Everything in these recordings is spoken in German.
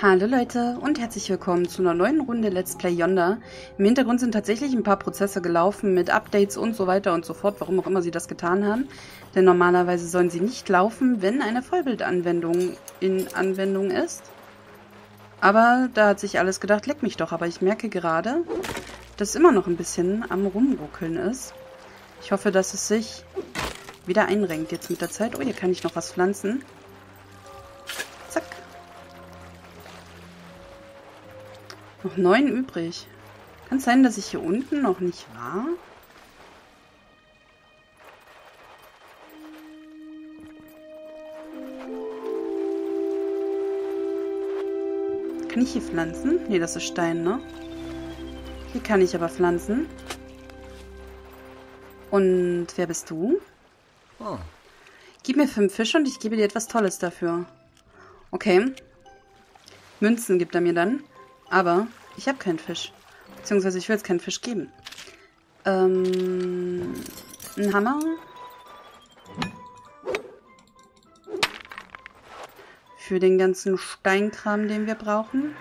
Hallo Leute und herzlich willkommen zu einer neuen Runde Let's Play Yonder. Im Hintergrund sind tatsächlich ein paar Prozesse gelaufen mit Updates und so weiter und so fort, warum auch immer sie das getan haben. Denn normalerweise sollen sie nicht laufen, wenn eine Vollbildanwendung in Anwendung ist. Aber da hat sich alles gedacht, leck mich doch. Aber ich merke gerade, dass immer noch ein bisschen am Rumruckeln ist. Ich hoffe, dass es sich wieder einrenkt jetzt mit der Zeit. Oh, hier kann ich noch was pflanzen. Noch neun übrig. Kann es sein, dass ich hier unten noch nicht war? Kann ich hier pflanzen? Ne, das ist Stein, ne? Hier kann ich aber pflanzen. Und wer bist du? Oh. Gib mir fünf Fische und ich gebe dir etwas Tolles dafür. Okay. Münzen gibt er mir dann. Aber ich habe keinen Fisch. Beziehungsweise ich will jetzt keinen Fisch geben. Ähm, ein Hammer. Für den ganzen Steinkram, den wir brauchen.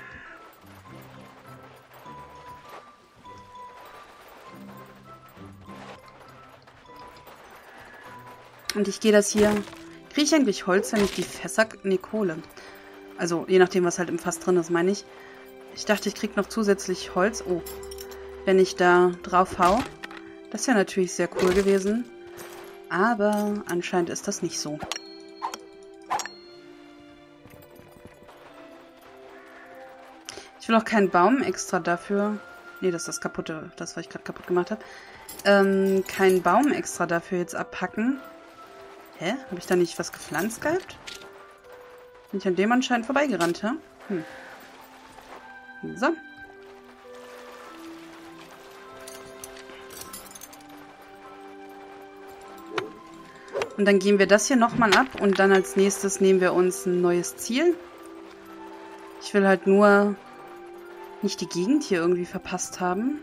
Und ich gehe das hier... Kriege ich eigentlich Holz, wenn ich die Fässer... Ne, Kohle. Also, je nachdem, was halt im Fass drin ist, meine ich. Ich dachte, ich krieg noch zusätzlich Holz. Oh, wenn ich da drauf hau. Das wäre natürlich sehr cool gewesen. Aber anscheinend ist das nicht so. Ich will auch keinen Baum extra dafür. Nee, das ist das kaputte, das, was ich gerade kaputt gemacht habe. Ähm, keinen Baum extra dafür jetzt abpacken. Hä? Habe ich da nicht was gepflanzt gehabt? Bin ich an dem anscheinend vorbeigerannt, hä? Hm. So. Und dann gehen wir das hier nochmal ab und dann als nächstes nehmen wir uns ein neues Ziel. Ich will halt nur nicht die Gegend hier irgendwie verpasst haben.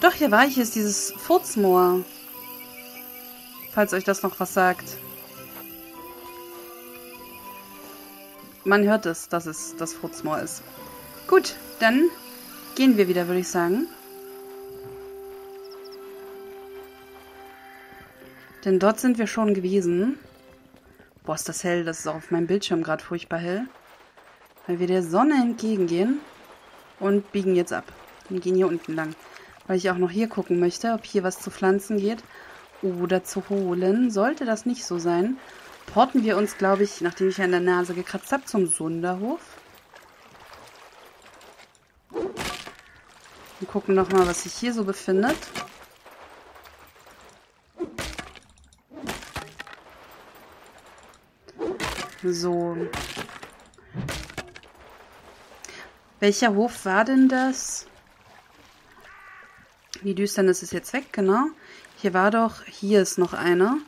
Doch, hier war ich. Hier ist dieses Furzmoor falls euch das noch was sagt. Man hört es, dass es das Furzmoor ist. Gut, dann gehen wir wieder, würde ich sagen. Denn dort sind wir schon gewesen. Boah, ist das hell. Das ist auch auf meinem Bildschirm gerade furchtbar hell. Weil wir der Sonne entgegengehen. Und biegen jetzt ab. Wir gehen hier unten lang. Weil ich auch noch hier gucken möchte, ob hier was zu pflanzen geht oder zu holen. Sollte das nicht so sein, porten wir uns, glaube ich, nachdem ich an der Nase gekratzt habe, zum Sunderhof. Und gucken nochmal, was sich hier so befindet. So. Welcher Hof war denn das? Die Düsternis ist jetzt weg, genau. Hier war doch, hier ist noch einer.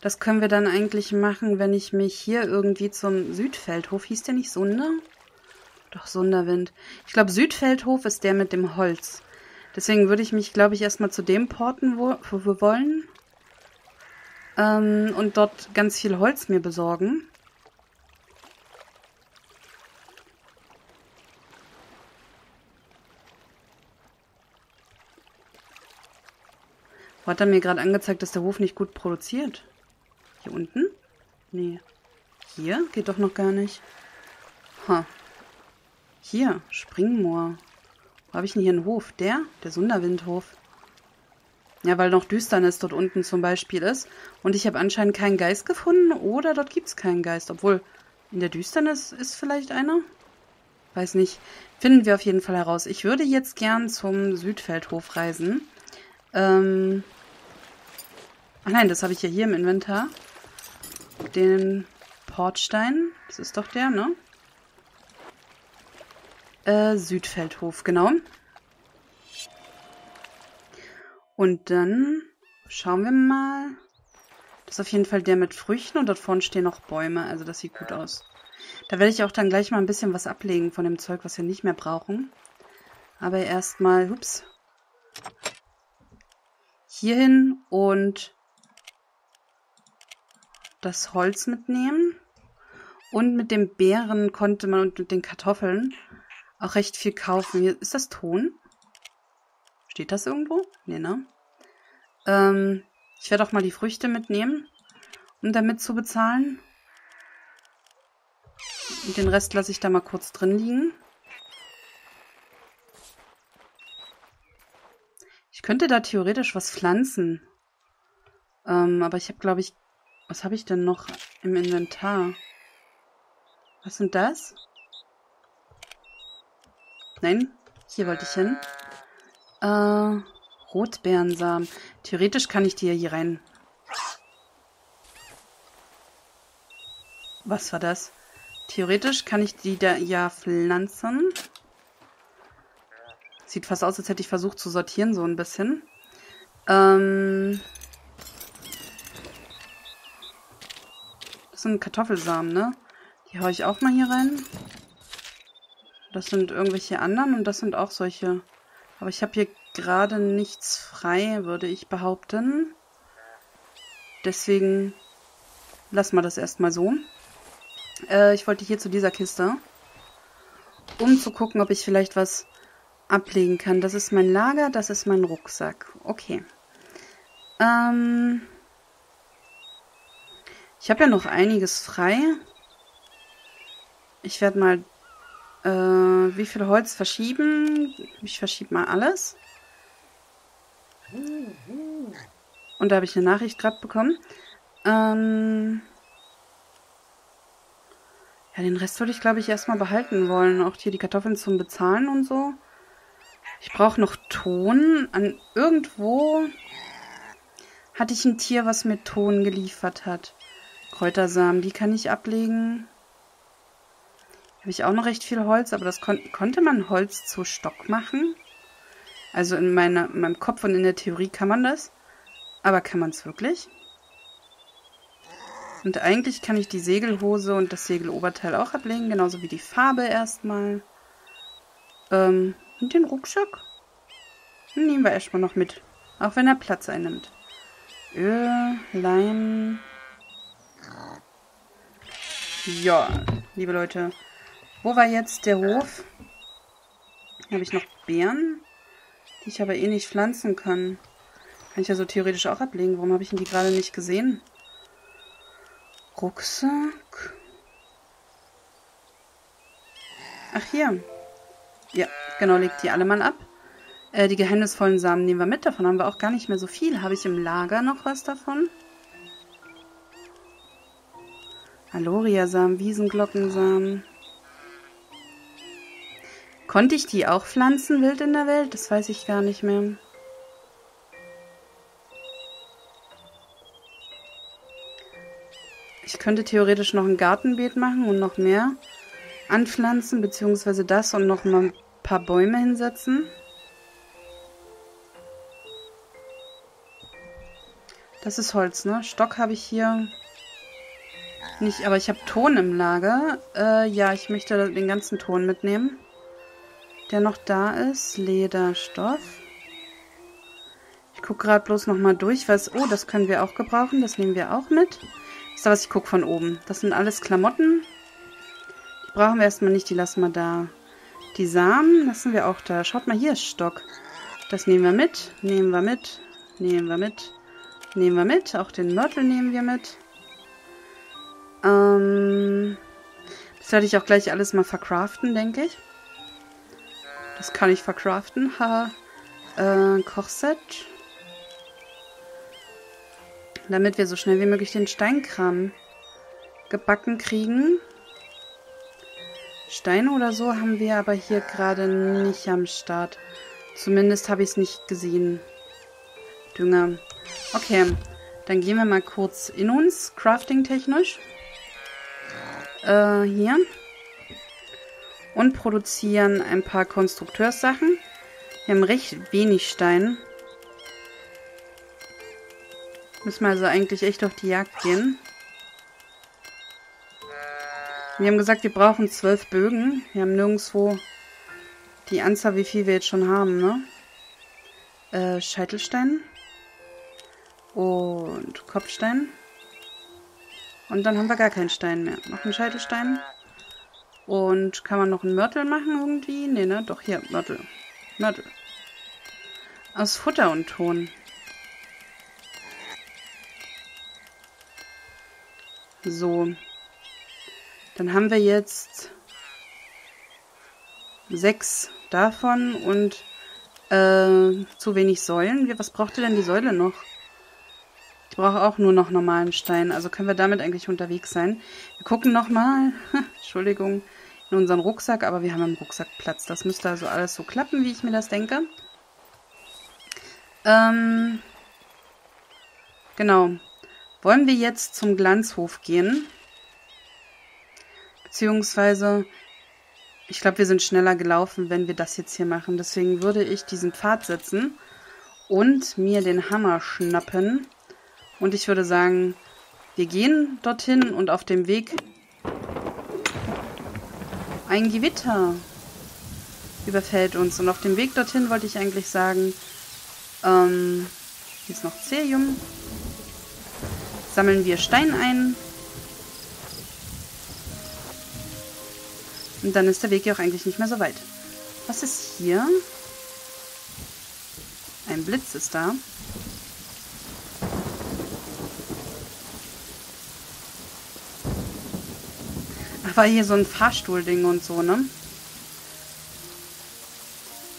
Das können wir dann eigentlich machen, wenn ich mich hier irgendwie zum Südfeldhof, hieß der nicht Sunder? Doch, Sunderwind. Ich glaube, Südfeldhof ist der mit dem Holz. Deswegen würde ich mich, glaube ich, erstmal zu dem porten, wo, wo wir wollen. Ähm, und dort ganz viel Holz mir besorgen. Wo hat er mir gerade angezeigt, dass der Hof nicht gut produziert? Hier unten? Nee. Hier? Geht doch noch gar nicht. Ha. Hier, Springmoor. Wo habe ich denn hier einen Hof? Der? Der Sunderwindhof. Ja, weil noch Düsternis dort unten zum Beispiel ist. Und ich habe anscheinend keinen Geist gefunden oder dort gibt es keinen Geist. Obwohl, in der Düsternis ist vielleicht einer? Weiß nicht. Finden wir auf jeden Fall heraus. Ich würde jetzt gern zum Südfeldhof reisen. Ähm Ach nein, das habe ich ja hier im Inventar. Den Portstein. Das ist doch der, ne? Äh, Südfeldhof, genau. Und dann schauen wir mal. Das ist auf jeden Fall der mit Früchten und dort vorne stehen noch Bäume. Also das sieht gut aus. Da werde ich auch dann gleich mal ein bisschen was ablegen von dem Zeug, was wir nicht mehr brauchen. Aber erstmal, ups, hierhin und das Holz mitnehmen. Und mit dem Beeren konnte man und mit den Kartoffeln auch recht viel kaufen. Hier, ist das Ton? Steht das irgendwo? Nee, ne? Ähm, ich werde auch mal die Früchte mitnehmen, um damit zu bezahlen. Und den Rest lasse ich da mal kurz drin liegen. Ich könnte da theoretisch was pflanzen. Ähm, aber ich habe, glaube ich... Was habe ich denn noch im Inventar? Was sind das? Nein, hier wollte ich hin. Äh, Rotbeerensamen. Theoretisch kann ich die ja hier rein. Was war das? Theoretisch kann ich die da ja pflanzen. Sieht fast aus, als hätte ich versucht zu sortieren, so ein bisschen. Ähm das sind Kartoffelsamen, ne? Die haue ich auch mal hier rein. Das sind irgendwelche anderen und das sind auch solche. Aber ich habe hier gerade nichts frei, würde ich behaupten. Deswegen lassen wir das erstmal so. Äh, ich wollte hier zu dieser Kiste, um zu gucken, ob ich vielleicht was ablegen kann. Das ist mein Lager, das ist mein Rucksack. Okay. Ähm ich habe ja noch einiges frei. Ich werde mal äh, wie viel Holz verschieben. Ich verschiebe mal alles. Und da habe ich eine Nachricht gerade bekommen. Ähm ja, den Rest würde ich, glaube ich, erstmal behalten wollen. Auch hier die Kartoffeln zum Bezahlen und so. Ich brauche noch Ton. An irgendwo hatte ich ein Tier, was mir Ton geliefert hat. Kräutersamen, die kann ich ablegen. Habe ich auch noch recht viel Holz, aber das kon konnte man Holz zu Stock machen. Also in, meiner, in meinem Kopf und in der Theorie kann man das. Aber kann man es wirklich? Und eigentlich kann ich die Segelhose und das Segeloberteil auch ablegen, genauso wie die Farbe erstmal. Ähm, und den Rucksack? Nehmen wir erstmal noch mit. Auch wenn er Platz einnimmt. Öl, Leim. Ja, liebe Leute. Wo war jetzt der Hof? Habe ich noch Beeren, die ich aber eh nicht pflanzen kann. Kann ich ja so theoretisch auch ablegen. Warum habe ich denn die gerade nicht gesehen? Rucksack. Ach, hier. Ja, genau, legt die alle mal ab. Äh, die geheimnisvollen Samen nehmen wir mit. Davon haben wir auch gar nicht mehr so viel. Habe ich im Lager noch was davon? Aloria-Samen, Wiesenglockensamen. Konnte ich die auch pflanzen, wild in der Welt? Das weiß ich gar nicht mehr. Ich könnte theoretisch noch ein Gartenbeet machen und noch mehr anpflanzen, beziehungsweise das und noch mal paar Bäume hinsetzen. Das ist Holz, ne? Stock habe ich hier nicht, aber ich habe Ton im Lager. Äh, ja, ich möchte den ganzen Ton mitnehmen, der noch da ist. Lederstoff. Ich gucke gerade bloß noch mal durch, was... Oh, das können wir auch gebrauchen. Das nehmen wir auch mit. Ist da was? Ich gucke von oben. Das sind alles Klamotten. Die brauchen wir erstmal nicht. Die lassen wir da. Die Samen lassen wir auch da. Schaut mal, hier ist Stock. Das nehmen wir mit. Nehmen wir mit. Nehmen wir mit. Nehmen wir mit. Auch den Mörtel nehmen wir mit. Ähm, das werde ich auch gleich alles mal verkraften, denke ich. Das kann ich verkraften. Haha. Äh, Kochset. Damit wir so schnell wie möglich den Steinkram gebacken kriegen. Steine oder so haben wir aber hier gerade nicht am Start. Zumindest habe ich es nicht gesehen. Dünger. Okay, dann gehen wir mal kurz in uns, crafting-technisch. Äh, hier. Und produzieren ein paar Konstrukteurssachen. Wir haben recht wenig Stein. Müssen wir also eigentlich echt auf die Jagd gehen. Wir haben gesagt, wir brauchen zwölf Bögen. Wir haben nirgendwo die Anzahl, wie viel wir jetzt schon haben, ne? Äh, Scheitelstein. Und Kopfstein. Und dann haben wir gar keinen Stein mehr. Noch einen Scheitelstein. Und kann man noch einen Mörtel machen irgendwie? Nee, ne? Doch, hier, Mörtel. Mörtel. Aus Futter und Ton. So. Dann haben wir jetzt sechs davon und äh, zu wenig Säulen. Was braucht ihr denn die Säule noch? Ich brauche auch nur noch normalen Stein. Also können wir damit eigentlich unterwegs sein. Wir gucken nochmal, Entschuldigung, in unseren Rucksack. Aber wir haben im Rucksack Platz. Das müsste also alles so klappen, wie ich mir das denke. Ähm, genau. Wollen wir jetzt zum Glanzhof gehen? Beziehungsweise, ich glaube, wir sind schneller gelaufen, wenn wir das jetzt hier machen. Deswegen würde ich diesen Pfad setzen und mir den Hammer schnappen. Und ich würde sagen, wir gehen dorthin und auf dem Weg ein Gewitter überfällt uns. Und auf dem Weg dorthin wollte ich eigentlich sagen, ähm, hier ist noch Cerium. Sammeln wir Stein ein. Und dann ist der Weg ja auch eigentlich nicht mehr so weit. Was ist hier? Ein Blitz ist da. Ach, war hier so ein Fahrstuhlding und so, ne?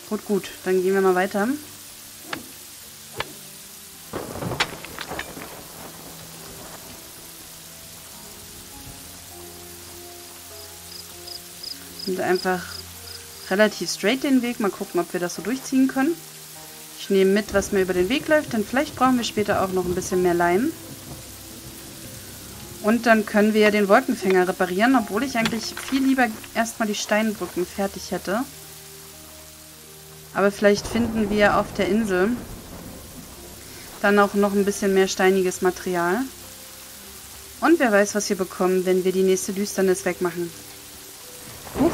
Gut, gut. Dann gehen wir mal weiter. Und einfach relativ straight den Weg. Mal gucken, ob wir das so durchziehen können. Ich nehme mit, was mir über den Weg läuft, denn vielleicht brauchen wir später auch noch ein bisschen mehr Leim. Und dann können wir ja den Wolkenfänger reparieren, obwohl ich eigentlich viel lieber erstmal die Steinbrücken fertig hätte. Aber vielleicht finden wir auf der Insel dann auch noch ein bisschen mehr steiniges Material. Und wer weiß, was wir bekommen, wenn wir die nächste Düsternis wegmachen. Huch.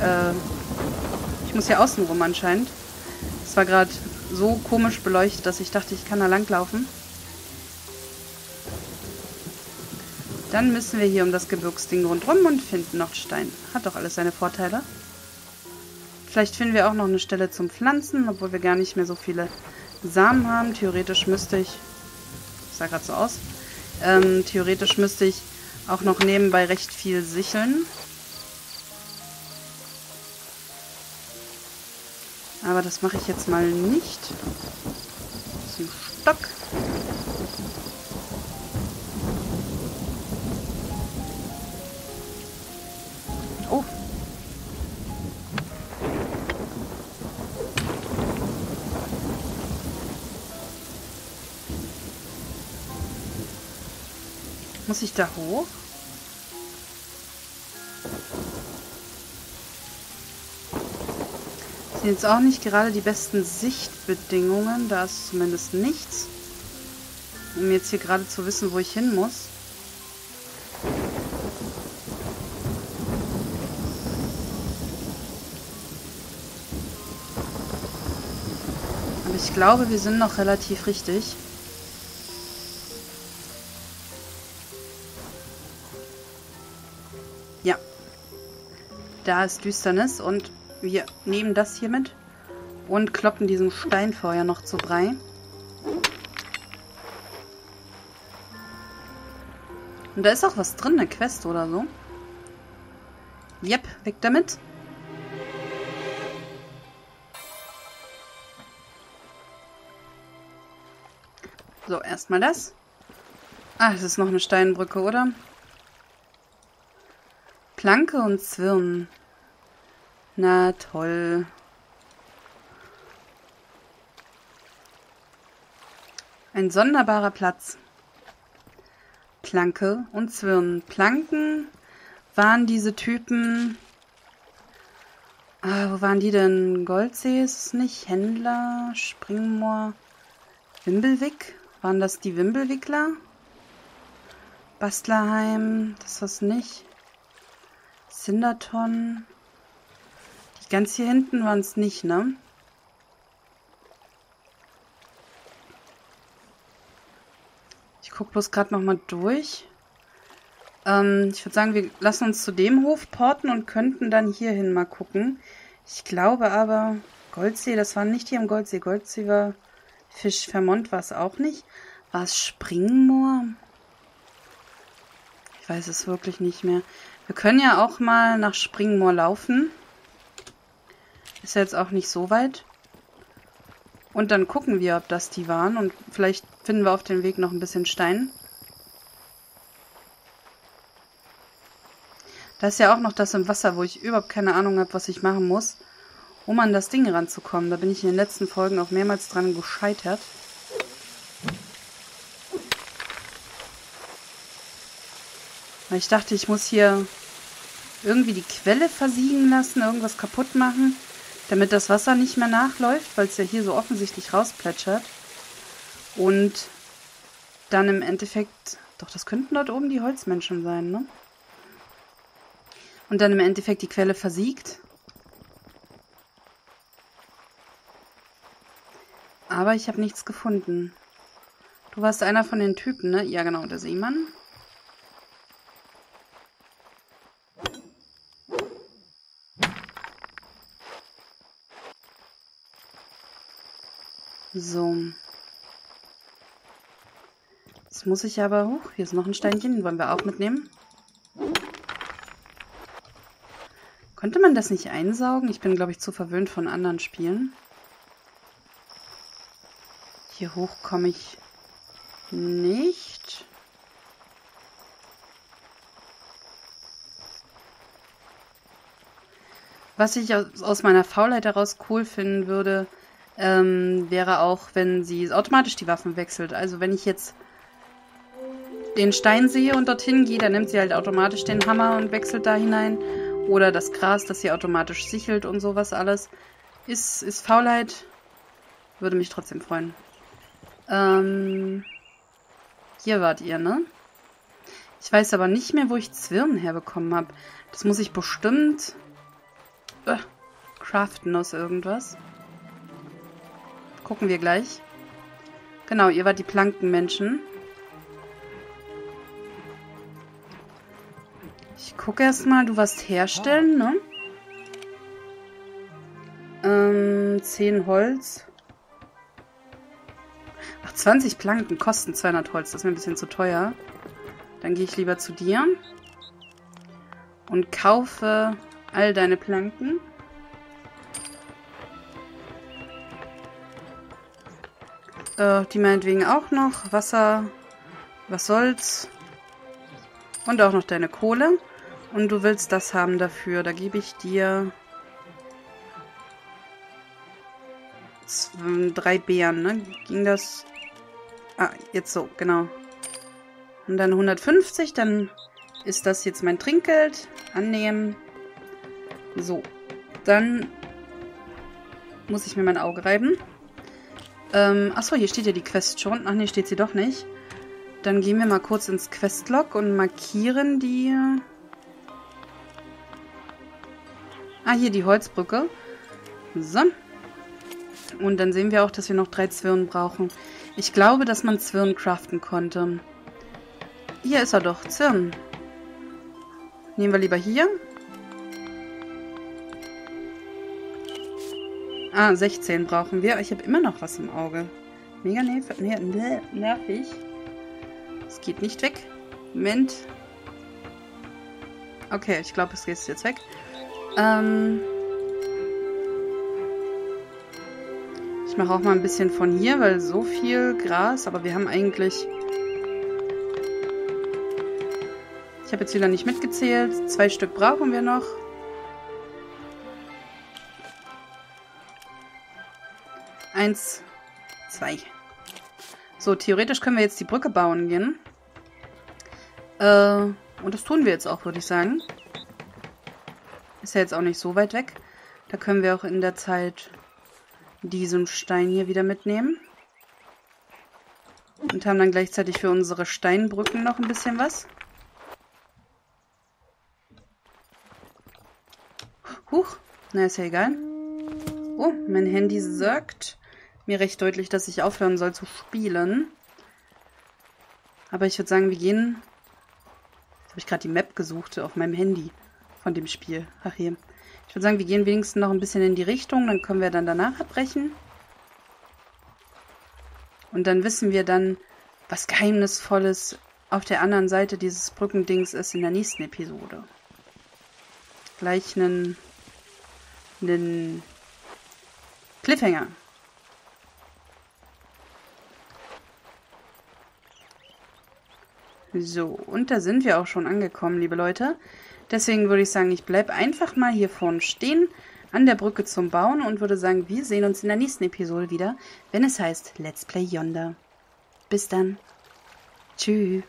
Äh, ich muss hier außen rum anscheinend. Es war gerade so komisch beleuchtet, dass ich dachte, ich kann da langlaufen. Dann müssen wir hier um das Gebirgsding rundherum und finden noch Stein. Hat doch alles seine Vorteile. Vielleicht finden wir auch noch eine Stelle zum Pflanzen, obwohl wir gar nicht mehr so viele Samen haben. Theoretisch müsste ich... sah gerade so aus. Ähm, theoretisch müsste ich auch noch nebenbei recht viel sicheln. Aber das mache ich jetzt mal nicht. Zum Stock. Oh. Muss ich da hoch? Jetzt auch nicht gerade die besten Sichtbedingungen. Da ist zumindest nichts. Um jetzt hier gerade zu wissen, wo ich hin muss. Aber ich glaube, wir sind noch relativ richtig. Ja. Da ist Düsternis und wir nehmen das hier mit und kloppen diesen Steinfeuer noch zu Brei. Und da ist auch was drin, eine Quest oder so. Jep, weg damit. So, erstmal das. Ah, das ist noch eine Steinbrücke, oder? Planke und Zwirn. Na toll. Ein sonderbarer Platz. Planke und Zwirn. Planken waren diese Typen. Ah, wo waren die denn? Goldsee ist es nicht? Händler, Springmoor, Wimbelwick? Waren das die Wimbelwickler? Bastlerheim, das war's nicht. Cinderton. Ganz hier hinten waren es nicht, ne? Ich gucke bloß gerade nochmal durch. Ähm, ich würde sagen, wir lassen uns zu dem Hof porten und könnten dann hierhin mal gucken. Ich glaube aber, Goldsee, das war nicht hier im Goldsee. Goldsee war Fisch Vermont war es auch nicht. War es Springmoor? Ich weiß es wirklich nicht mehr. Wir können ja auch mal nach Springmoor laufen. Ist ja jetzt auch nicht so weit. Und dann gucken wir, ob das die waren. Und vielleicht finden wir auf dem Weg noch ein bisschen Stein. Da ist ja auch noch das im Wasser, wo ich überhaupt keine Ahnung habe, was ich machen muss, um an das Ding ranzukommen. Da bin ich in den letzten Folgen auch mehrmals dran gescheitert. Weil ich dachte, ich muss hier irgendwie die Quelle versiegen lassen, irgendwas kaputt machen, damit das Wasser nicht mehr nachläuft, weil es ja hier so offensichtlich rausplätschert. Und dann im Endeffekt, doch das könnten dort oben die Holzmenschen sein, ne? Und dann im Endeffekt die Quelle versiegt. Aber ich habe nichts gefunden. Du warst einer von den Typen, ne? Ja, genau, der Seemann. So. Jetzt muss ich aber hoch. Hier ist noch ein Steinchen, den wollen wir auch mitnehmen. Könnte man das nicht einsaugen? Ich bin, glaube ich, zu verwöhnt von anderen Spielen. Hier hoch komme ich nicht. Was ich aus meiner Faulheit heraus cool finden würde, ähm, wäre auch, wenn sie automatisch die Waffen wechselt. Also wenn ich jetzt den Stein sehe und dorthin gehe, dann nimmt sie halt automatisch den Hammer und wechselt da hinein. Oder das Gras, das sie automatisch sichelt und sowas alles. Ist, ist Faulheit. Würde mich trotzdem freuen. Ähm, hier wart ihr, ne? Ich weiß aber nicht mehr, wo ich Zwirn herbekommen habe. Das muss ich bestimmt äh, craften aus irgendwas. Gucken wir gleich. Genau, ihr wart die Plankenmenschen. Ich gucke erstmal, du warst herstellen, ne? Ähm, 10 Holz. Ach, 20 Planken kosten 200 Holz. Das ist mir ein bisschen zu teuer. Dann gehe ich lieber zu dir. Und kaufe all deine Planken. Äh, die meinetwegen auch noch. Wasser. Was soll's. Und auch noch deine Kohle. Und du willst das haben dafür. Da gebe ich dir... Drei Beeren, ne? Ging das... Ah, jetzt so, genau. Und dann 150, dann ist das jetzt mein Trinkgeld. Annehmen. So. Dann muss ich mir mein Auge reiben. Ähm, achso, hier steht ja die Quest schon. Ach nee, steht sie doch nicht. Dann gehen wir mal kurz ins Questlog und markieren die... Ah, hier die Holzbrücke. So. Und dann sehen wir auch, dass wir noch drei Zwirn brauchen. Ich glaube, dass man Zwirn craften konnte. Hier ist er doch, Zwirn. Nehmen wir lieber hier. Ah, 16 brauchen wir. Ich habe immer noch was im Auge. Mega nervig. Es geht nicht weg. Moment. Okay, ich glaube, es geht jetzt weg. Ähm ich mache auch mal ein bisschen von hier, weil so viel Gras, aber wir haben eigentlich... Ich habe jetzt wieder nicht mitgezählt. Zwei Stück brauchen wir noch. Eins, zwei. So, theoretisch können wir jetzt die Brücke bauen gehen. Äh, und das tun wir jetzt auch, würde ich sagen. Ist ja jetzt auch nicht so weit weg. Da können wir auch in der Zeit diesen Stein hier wieder mitnehmen. Und haben dann gleichzeitig für unsere Steinbrücken noch ein bisschen was. Huch, na ist ja egal. Oh, mein Handy sagt, mir recht deutlich, dass ich aufhören soll zu spielen. Aber ich würde sagen, wir gehen... Jetzt habe ich gerade die Map gesucht auf meinem Handy von dem Spiel. Ach hier. Ich würde sagen, wir gehen wenigstens noch ein bisschen in die Richtung, dann können wir dann danach abbrechen. Und dann wissen wir dann, was Geheimnisvolles auf der anderen Seite dieses Brückendings ist in der nächsten Episode. Gleich einen, einen Cliffhanger. So, und da sind wir auch schon angekommen, liebe Leute. Deswegen würde ich sagen, ich bleibe einfach mal hier vorne stehen, an der Brücke zum Bauen und würde sagen, wir sehen uns in der nächsten Episode wieder, wenn es heißt Let's Play Yonder. Bis dann. Tschüss.